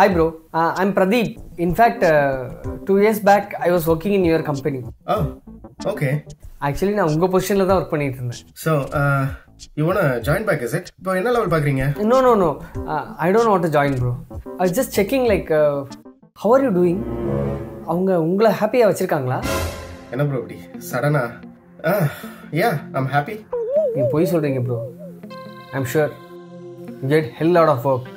Hi, bro. Uh, I'm Pradeep. In fact, uh, two years back, I was working in your company. Actually நான் உங்கள் பொசிஷனில் தான் work பண்ணிட்டு இருந்தேன். So you want join back is it இப்போ என்ன level பார்க்குறீங்க? No no no I don't want to join bro I just checking like how are you doing அவங்க உங்களை ஹாப்பியாக வச்சுருக்காங்களா? என்ன ப்ரோ இப்படி? சடனா யா ஐம் ஹாப்பி நீங்கள் பொய் சொல்கிறீங்க bro I'm sure get hell lot of work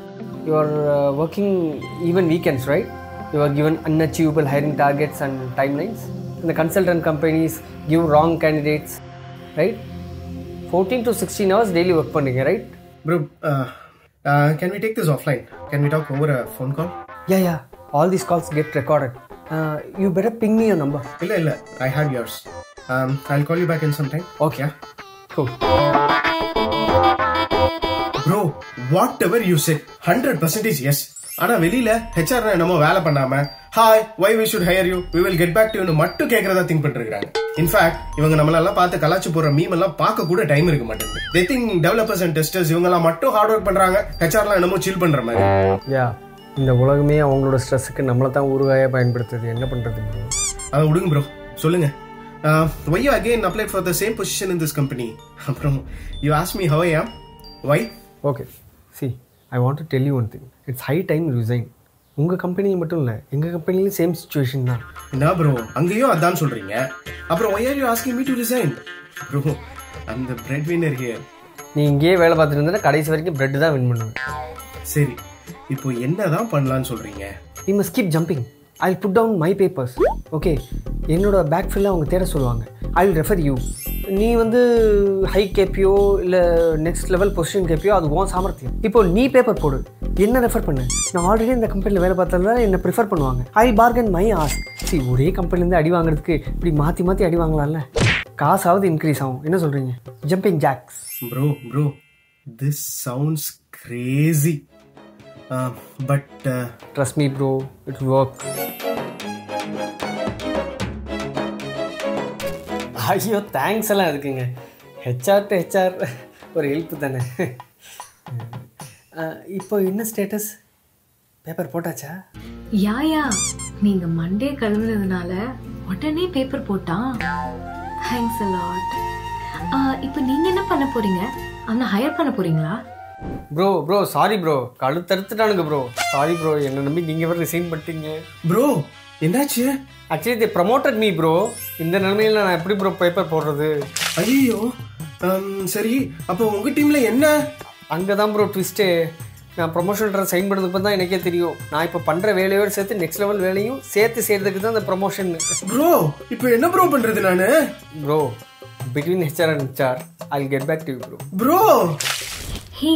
you are uh, working even weekends, right? You are given unachievable hiring targets and timelines. And the consultant companies give wrong candidates, right? 14 to 16 hours daily work panninga, right? Bro, uh, uh, can we take this offline? Can we talk over a phone call? Yeah, yeah. All these calls get recorded. Uh, you better ping me your number. Illa, illa. I have yours. Um, I'll call you back in some time. Okay. Yeah. Cool. Bro whatever you said hundred percentage yes ஆனா வெளியில HR என்னமோ வேலை பண்ணாம hi why we should hire you we will get back to மட்டும் கேட்கறதா think பண்ணிருக்காங்க in fact இவங்க நம்மளெல்லாம் பார்த்து கலாச்சு போற மீம் எல்லாம் பார்க்க கூட டைம் இருக்க மாட்டேங்குது. They think developers and testers இவங்க எல்லாம் மட்டும் ஹார்ட் ஒர்க் பண்றாங்க. ஹெச்ஆர்லாம் என்னமோ சில் பண்ற மாதிரி. யா இந்த உலகமே அவங்களோட ஸ்ட்ரெஸ்ஸுக்கு நம்மளை தான் ஊறுகாயாக பயன்படுத்துது. என்ன பண்ணுறது bro? அதை விடுங்க ப்ரோ சொல்லுங்க. Why you again apply for the same position in this company அப்புறம் you ask me how I am why okay see I want to tell you one thing it's high time resign உங்கள் company மட்டும் இல்லை எங்கள் கம்பெனிலையும் same situation தான். என்ன bro அங்கேயும் அதான் சொல்றீங்க. அப்புறம் why are you asking me to resign bro அந்த பிரெட் வின்னர் ஹியர் நீ இங்கேயே வேலை பார்த்துட்டு கடைசி வரைக்கும் பிரெட் தான் வின் பண்ணுவேன். சரி இப்போ என்னதான் பண்ணலாம்னு சொல்றீங்க? You must keep jumping I put down my papers okay என்னோட பேக் ஃபில்ல அவங்க தேட சொல்லுவாங்க. ஐ வில் ரெஃபர் யூ நீ வந்து ஹை கேப்பியோ இல்லை நெக்ஸ்ட் லெவல் பொசிஷன் கேப்பியோ அது உன் சாமர்த்தியம். இப்போ நீ பேப்பர் போடு. என்ன ரெஃபர் பண்ணு? நான் ஆல்ரெடி இந்த கம்பெனியில் வேலை பார்த்ததால என்னை ப்ரிஃபர் பண்ணுவாங்க? I bargain my ask see ஒரே கம்பெனிலேருந்து அடி வாங்குறதுக்கு இப்படி மாற்றி மாற்றி அடி வாங்கலாம்ல? காசாவது இன்க்ரீஸ் ஆகும். என்ன சொல்கிறீங்க jumping jacks bro bro this sounds crazy but trust me bro it work ஐயோ தேங்க்ஸ் எல்லாம் இருக்குங்க. ஹெச்ஆர் டு ஹெச்ஆர் ஒரு ஹெல்ப் தானே. இப்போ என்ன ஸ்டேட்டஸ் பேப்பர் போட்டாச்சா? யா யா. நீங்க மண்டே கிளம்புனதுனால உடனே பேப்பர் போட்டான். தேங்க்ஸ் லாட் இப்போ நீங்க என்ன பண்ண போறீங்க? அவனை ஹையர் பண்ண போறீங்களா? ப்ரோ ப்ரோ சாரி ப்ரோ கழுத்தறுத்துட்டானுங்க ப்ரோ சாரி ப்ரோ என்னை நம்பி நீங்கள் வேறு ரிசைன் பண்ணிட்டீங்க? ப்ரோ என்னாச்சு? Actually they promoted me bro இந்த நிலைமையில நான் எப்படி ப்ரோ பேப்பர் போடுறது? ஐயோ சரி. அப்போ உங்க டீம்ல என்ன? அங்கே தான் ப்ரோ ட்விஸ்ட்டு நான் ப்ரொமோஷன் லெட்டர் சைன் பண்ணதுக்கு தான் எனக்கே தெரியும். நான் இப்போ பண்ணுற வேலையோடு சேர்த்து நெக்ஸ்ட் லெவல் வேலையும் சேர்த்து செய்கிறதுக்கு தான் அந்த ப்ரொமோஷன் ப்ரோ இப்போ என்ன ப்ரோ பண்றது நானு? Bro between HR and HR I get back to bro bro hey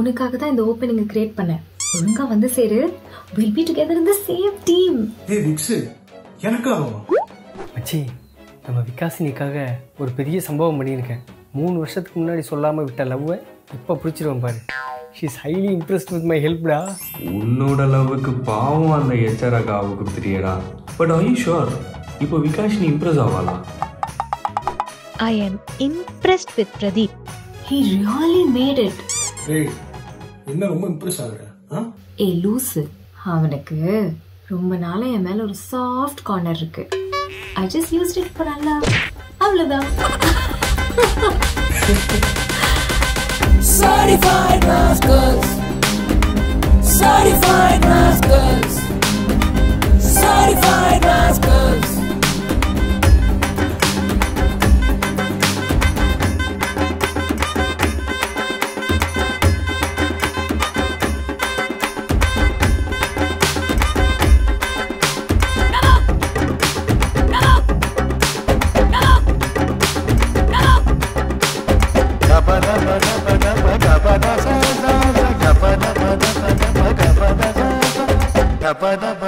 உனக்காக தான் இந்த ஓப்பனிங்கை கிரியேட் பண்ணேன். ஒழுங்கா வந்து சேரு. Will be together in the same team ஏய் விக்ஸு எனக்காகவா? மச்சி நம்ம விகாசினிக்காக ஒரு பெரிய சம்பவம் பண்ணியிருக்கேன். மூணு வருஷத்துக்கு முன்னாடி சொல்லாமல் விட்ட லவ்வை இப்போ பிடிச்சிருவேன் பாரு. She is highly impressed with my ஹெல்ப்டா உன்னோட லவ்வுக்கு பாவம் அந்த ஹெச்ஆர் அக்காவை கொடுத்துட்டியடா பட் ஐ ஷுவர் இப்போ விகாஷ் நீ இம்ப்ரெஸ் ஆவாளா? I am impressed with Pradeep. He really made it ஏய் என்ன ரொம்ப இம்ப்ரெஸ் ஆகுற? ஏ லூசு. அவனுக்கு ரொம்ப நாளாக என் மேலே ஒரு சாஃப்ட் கார்னர் இருக்கு I just use it for நல்லா அவ்வளோதான் Certified rascals. Certified rascals. గపద గపద గపద గపద గపద